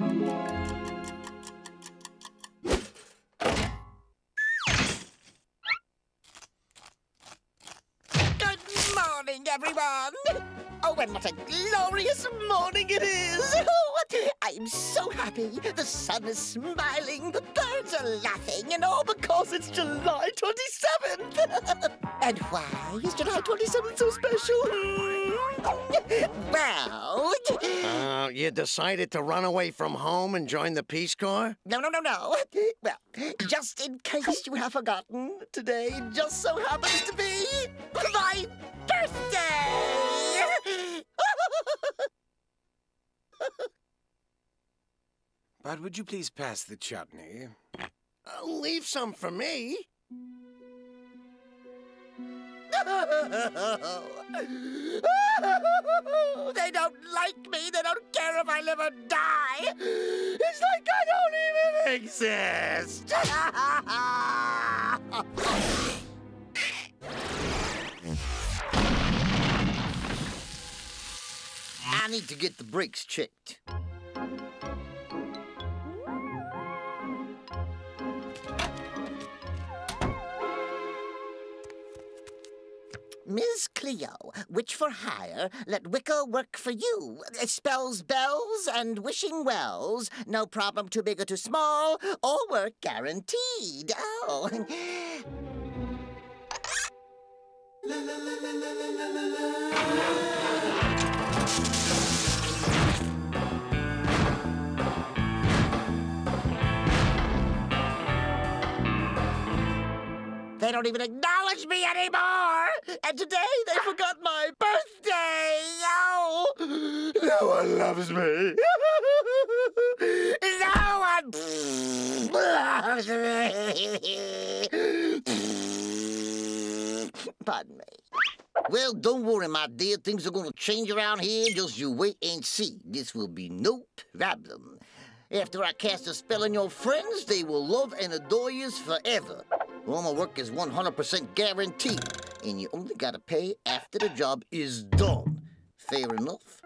Good morning, everyone. Oh, and what a glorious morning it is! I'm so happy. The sun is smiling, the birds are laughing, and all because it's July 27th. and why is July 27th so special? Hmm? Well, Uh, you decided to run away from home and join the Peace Corps? no, no, no, no. Well, just in case you have forgotten, today just so happens to be my But would you please pass the chutney? Uh, leave some for me. they don't like me. They don't care if I live or die. It's like I don't even exist. I need to get the brakes checked. Ms. Cleo, witch for hire, let Wicca work for you. It spells bells and wishing wells. No problem too big or too small. All work guaranteed. Oh. They don't even acknowledge me anymore! And today they forgot my birthday! Oh! No one loves me! no one loves me! Pardon me. Well, don't worry, my dear. Things are gonna change around here. Just you wait and see. This will be no problem. After I cast a spell on your friends, they will love and adore you forever. All my work is 100% guaranteed, and you only gotta pay after the job is done. Fair enough?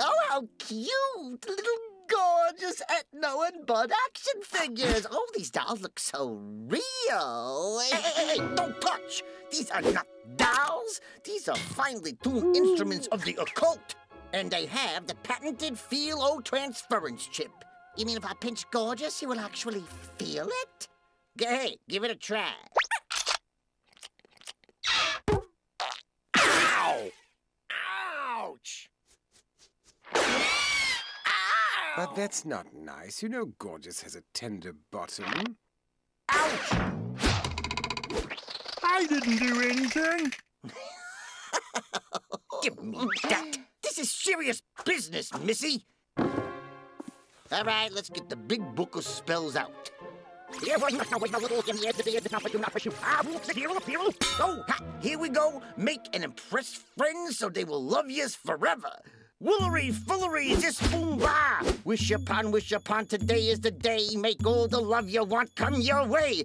Oh, how cute! Little Gorgious Etno and Bud action figures. Oh, these dolls look so real. Hey, hey, hey, don't touch! These are not dolls. These are finely tuned instruments of the occult. And they have the patented Feel-O transference chip. You mean if I pinch Gorgious, you will actually feel it? G- Hey, give it a try. Ow! Ouch! But that's not nice. You know Gorgious has a tender bottom. Ouch! I didn't do anything. Give me that. This is serious business, Missy. All right, let's get the big book of spells out. Oh, ha, here we go. Make and impress friends so they will love yous forever. Woolery, foolery, this boom bah. Wish upon, wish upon, today is the day. Make all the love you want come your way.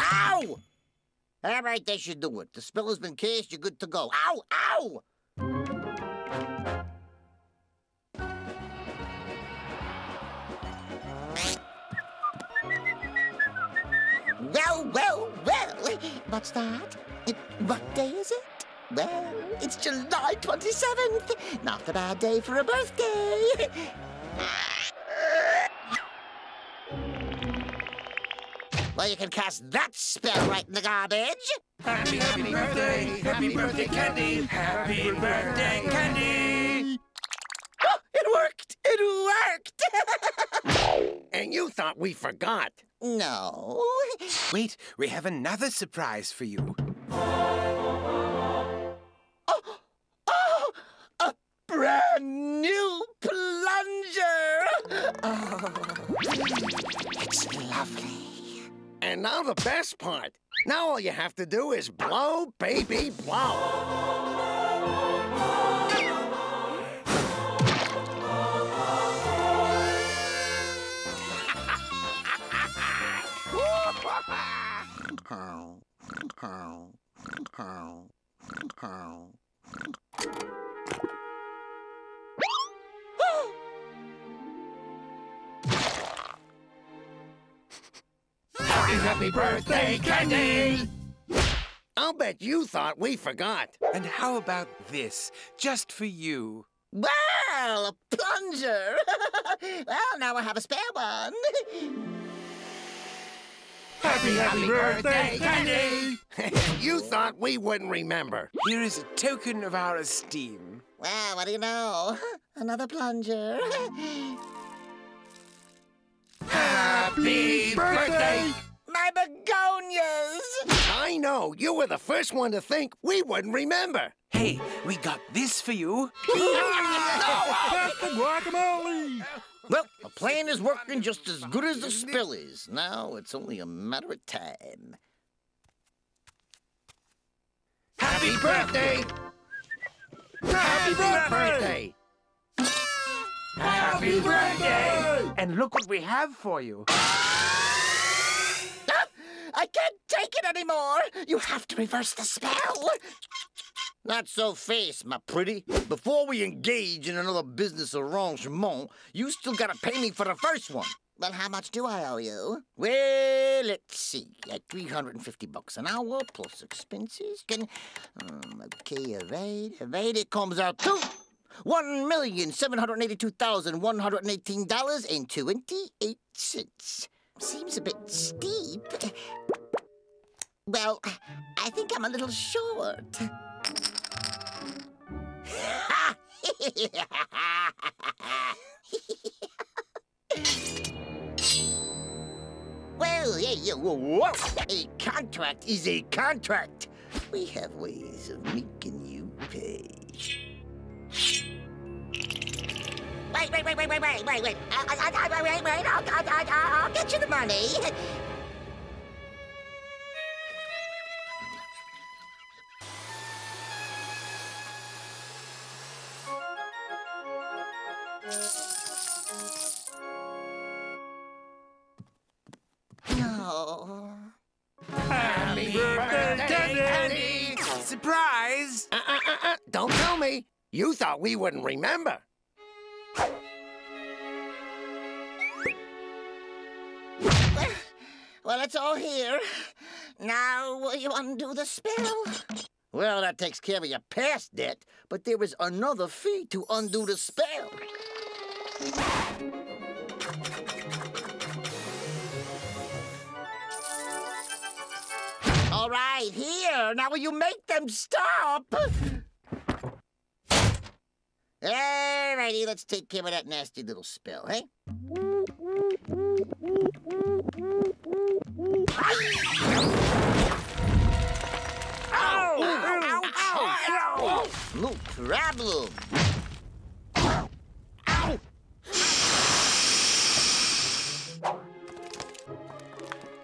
Ow! All right, that should do it. The spell has been cast. You're good to go. Ow! Ow! What's that? It, what day is it? Well, it's July 27th. Not a bad day for a birthday. Well, you can cast that spell right in the garbage. Happy, happy birthday, happy birthday, Candy. Happy birthday, Candy. Oh, it worked! It worked! And you thought we forgot. no. Wait, we have another surprise for you. Oh, oh, a brand new plunger! Oh, it's lovely. And now the best part. Now all you have to do is blow, baby, blow. Happy, happy birthday, Candy! I'll bet you thought we forgot. And how about this, just for you? Well, a plunger. well, now I have a spare one. Happy, happy birthday, Candy! you thought we wouldn't remember. Here is a token of our esteem. well, what do you know? Another plunger. Happy birthday! My begonias! I know, you were the first one to think we wouldn't remember. Hey, we got this for you. That's the guacamole! Well, the plan is working just as good as the spill is. Now it's only a matter of time. Happy birthday! Happy Birthday! Happy birthday! And look what we have for you. Ah, I can't take it anymore! You have to reverse the spell! Not so fast, my pretty. Before we engage in another business arrangement, you still gotta pay me for the first one. Well, how much do I owe you? Well, let's see. At 350 bucks an hour plus expenses. Can, um, okay, all right, all right. It comes out to one million seven hundred eighty-two thousand one hundred eighteen dollars and twenty-eight cents. Seems a bit steep. Well, I think I'm a little short. well. A contract is a contract. We have ways of making you pay. Wait, wait, wait, wait, wait, wait, wait, wait. I, I, I, wait, wait, I'll, I, I, I'll get you the money. Candy! Surprise! Uh, uh, uh, uh, don't tell me. You thought we wouldn't remember. Well, it's all here. Now, will you undo the spell? Well, that takes care of your past debt, but there is another fee to undo the spell. Right, here. Now, will you make them stop? All righty, let's take care of that nasty little spell, eh? Ow! Ow! Ow! No problem.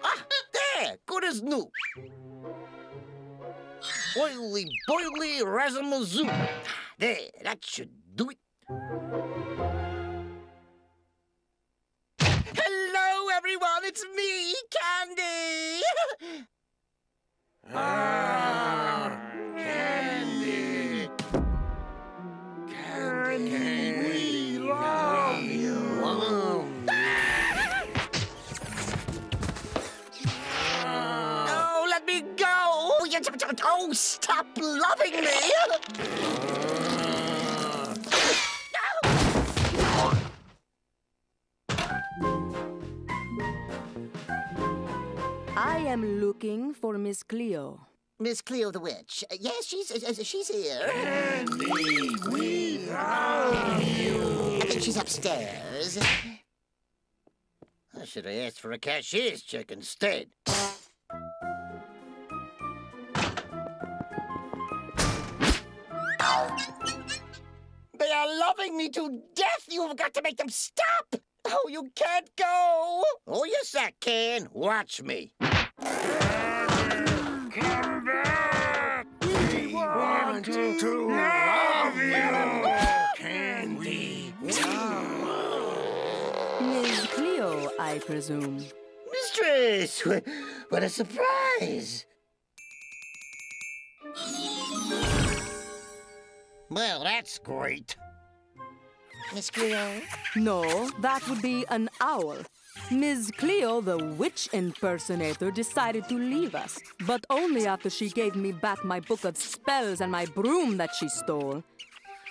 Ah, there, good as new. Oily, boily, razamazoo. Ah, there, that should do it. Stop loving me. I am looking for Miss Cleo. Miss Cleo the witch. Uh, yes, she's uh, she's here. we love you. I think she's upstairs. I should have asked for a cashier's check instead. They are loving me to death. You have got to make them stop. Oh, you can't go. Oh, yes, I can. Watch me. Come back. We want to love you. Candy. Miss Cleo, I presume. Mistress, what a surprise. Well, that's great. Miss Cleo? No, that would be an owl. Ms. Cleo, the witch impersonator, decided to leave us, but only after she gave me back my book of spells and my broom that she stole.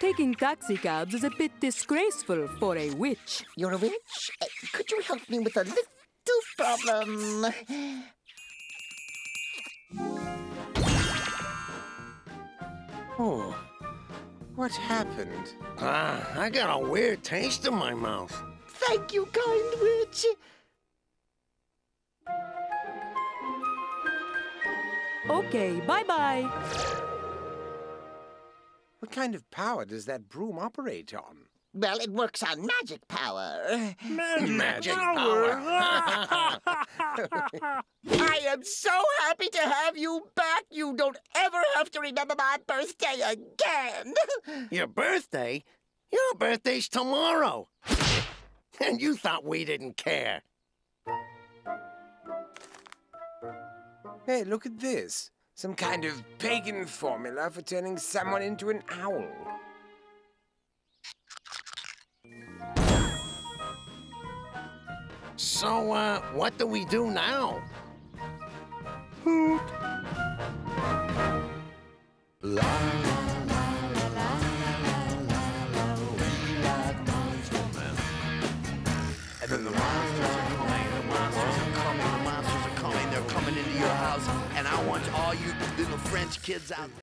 Taking taxicabs is a bit disgraceful for a witch. You're a witch? Uh, could you help me with a little problem? Oh, what happened? Ah, I got a weird taste in my mouth. Thank you, kind witch. Okay, bye bye. What kind of power does that broom operate on? Well, it works on magic power. Magic power. I am so happy to have you back. You don't ever have to remember my birthday again. Your birthday? Your birthday's tomorrow. And you thought we didn't care. Hey, look at this. Some kind of pagan formula for turning someone into an owl. So, uh, what do we do now? And then the monsters are coming, the monsters are coming, the monsters are coming. They're coming into your house, and I want all you little French kids out